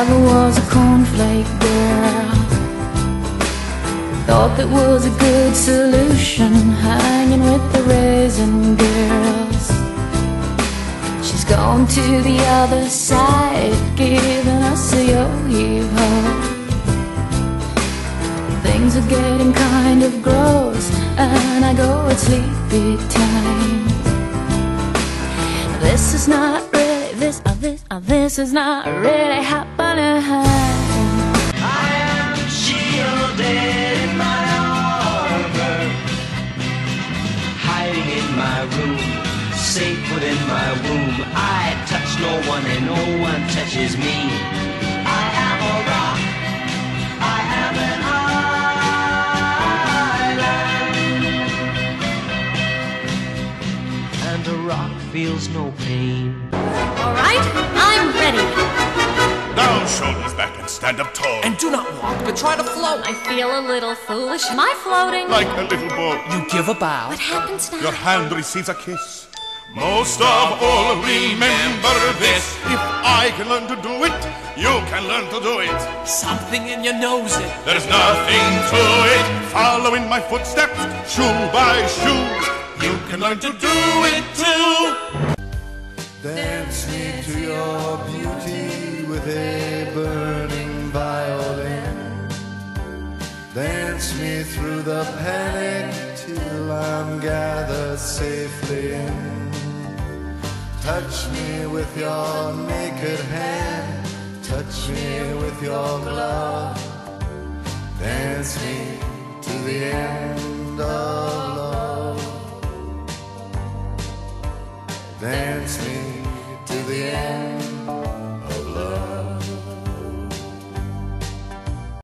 ever was a cornflake girl. Thought that was a good solution, hanging with the raisin girls. She's gone to the other side, giving us a yo-yo. Things are getting kind of gross, and I go at sleepy time. This is not really this, uh, this, uh, this is not really happening. I am shielded in my armor, hiding in my room, safe within my womb. I touch no one and no one touches me. And a rock feels no pain. All right, I'm ready. Now shoulders back and stand up tall. And do not walk, but try to float. I feel a little foolish. Am I floating? like a little boat, You give a bow. What happens now? your hand receives a kiss. Most of all, remember this. If I can learn to do it, you can learn to do it. Something in your nose it. There's nothing to it. Follow in my footsteps, shoe by shoe. You can learn to do it too. Dance me to your beauty with a burning violin. Dance me through the panic till I'm gathered safely in. Touch me with your naked hand. Touch me with your glove. Dance me to the end Dance me to the end